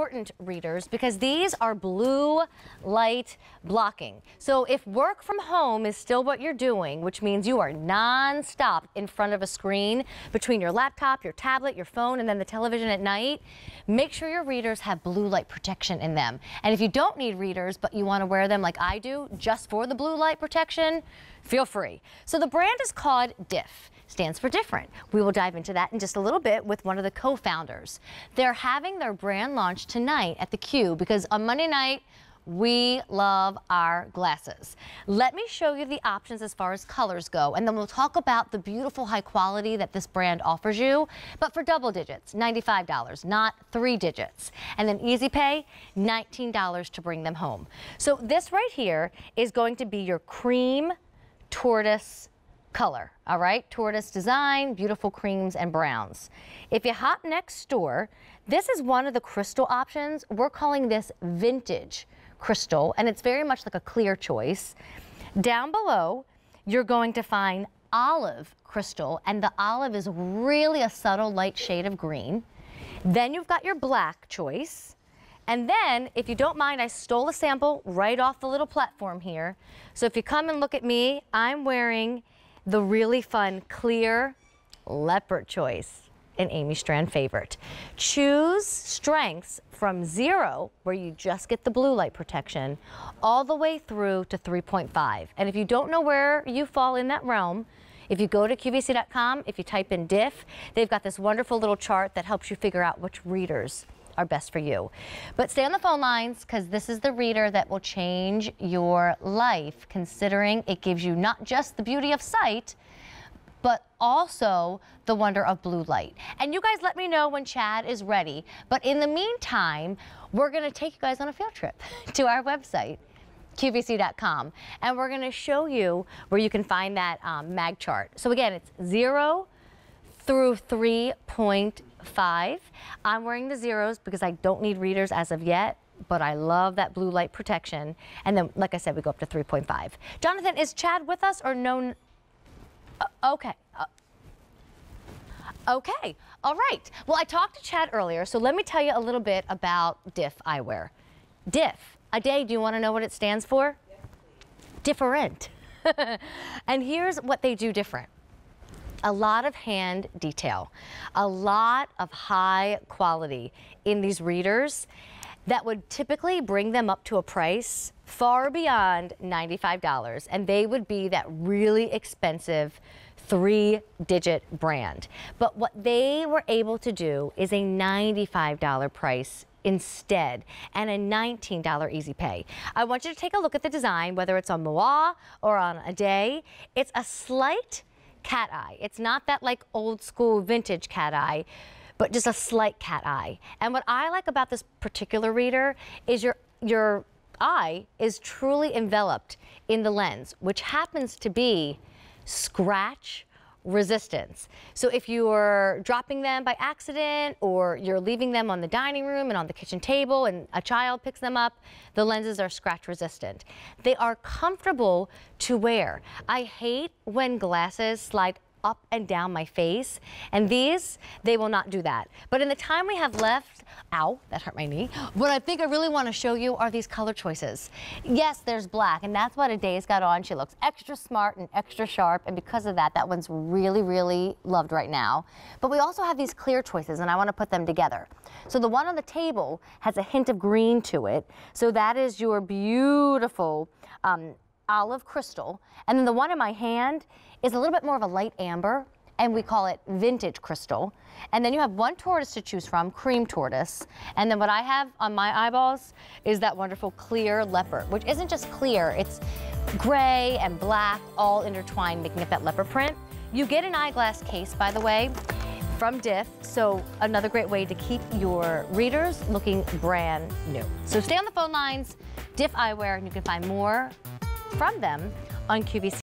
important readers because these are blue light blocking. So if work from home is still what you're doing, which means you are non-stop in front of a screen between your laptop, your tablet, your phone, and then the television at night, make sure your readers have blue light protection in them. And if you don't need readers, but you want to wear them like I do, just for the blue light protection, feel free. So the brand is called Diff stands for different. We will dive into that in just a little bit with one of the co-founders. They're having their brand launch tonight at the Q because on Monday night, we love our glasses. Let me show you the options as far as colors go, and then we'll talk about the beautiful high quality that this brand offers you, but for double digits, $95, not three digits. And then easy pay, $19 to bring them home. So this right here is going to be your cream tortoise color, all right? Tortoise design, beautiful creams and browns. If you hop next door, this is one of the crystal options. We're calling this vintage crystal, and it's very much like a clear choice. Down below, you're going to find olive crystal, and the olive is really a subtle light shade of green. Then you've got your black choice. And then, if you don't mind, I stole a sample right off the little platform here. So if you come and look at me, I'm wearing the really fun clear leopard choice an Amy Stran favorite. Choose strengths from zero, where you just get the blue light protection, all the way through to 3.5. And if you don't know where you fall in that realm, if you go to QVC.com, if you type in diff, they've got this wonderful little chart that helps you figure out which readers are best for you. But stay on the phone lines because this is the reader that will change your life, considering it gives you not just the beauty of sight, but also the wonder of blue light. And you guys let me know when Chad is ready. But in the meantime, we're going to take you guys on a field trip to our website. QVC.com and we're going to show you where you can find that um, mag chart. So again, it's zero through 3.5. I'm wearing the zeros because I don't need readers as of yet but I love that blue light protection. And then, like I said, we go up to 3.5. Jonathan, is Chad with us or no? Uh, okay. Uh, okay. All right. Well, I talked to Chad earlier, so let me tell you a little bit about Diff Eyewear. Diff, a day, do you want to know what it stands for? Yes, Different. and here's what they do different a lot of hand detail, a lot of high quality in these readers that would typically bring them up to a price far beyond $95 and they would be that really expensive three digit brand. But what they were able to do is a $95 price instead and a $19 easy pay. I want you to take a look at the design, whether it's on Moa or on a day. It's a slight cat eye. It's not that like old school vintage cat eye, but just a slight cat eye. And what I like about this particular reader is your, your eye is truly enveloped in the lens, which happens to be scratch resistance. So if you're dropping them by accident or you're leaving them on the dining room and on the kitchen table and a child picks them up, the lenses are scratch resistant. They are comfortable to wear. I hate when glasses slide up and down my face. And these, they will not do that. But in the time we have left, ow, that hurt my knee. What I think I really want to show you are these color choices. Yes, there's black, and that's what Aday's got on. She looks extra smart and extra sharp, and because of that, that one's really, really loved right now. But we also have these clear choices, and I want to put them together. So the one on the table has a hint of green to it. So that is your beautiful um, olive crystal. And then the one in my hand is a little bit more of a light amber and we call it vintage crystal. And then you have one tortoise to choose from, cream tortoise. And then what I have on my eyeballs is that wonderful clear leopard, which isn't just clear, it's gray and black all intertwined, making it that leopard print. You get an eyeglass case, by the way, from Diff, so another great way to keep your readers looking brand new. So stay on the phone lines, Diff Eyewear, and you can find more from them on QVC.